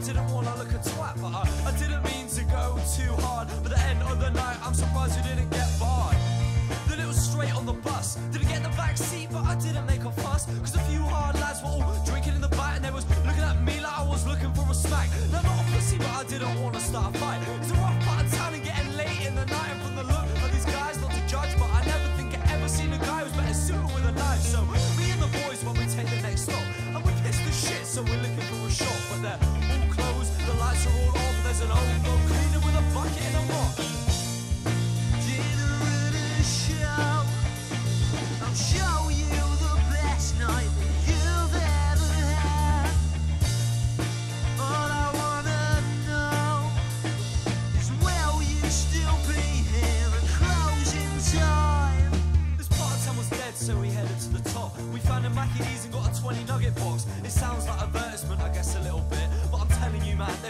I didn't wanna look a twat, but I, I didn't mean to go too hard. But the end of the night, I'm surprised you didn't get barred. Then it was straight on the bus. Didn't get in the back seat, but I didn't make a fuss. Cause a few hard lads were all drinking in the back, and they was looking at me like I was looking for a smack.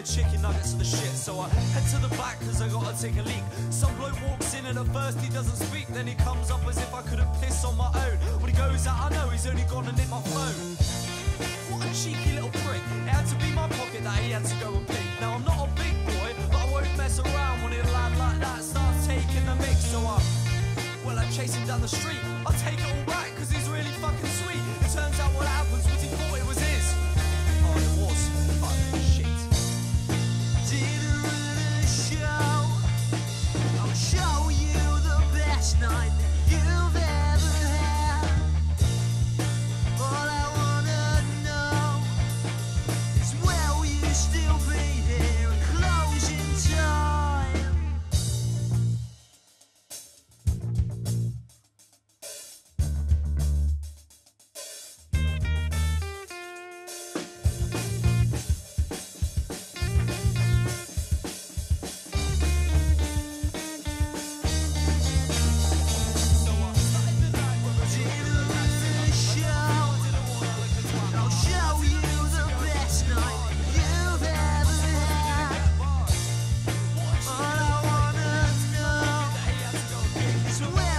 They're chicken nuggets are the shit. So I head to the back because I gotta take a leak. Some bloke walks in and at first he doesn't speak. Then he comes up as if I couldn't piss on my own. When he goes out, I know he's only gone and nicked my phone. What a cheeky little prick. It had to be my pocket that he had to go and pick. Now I'm not a big boy, but I won't mess around when a lad like that starts taking the mix. So I, well, I chase him down the street. away.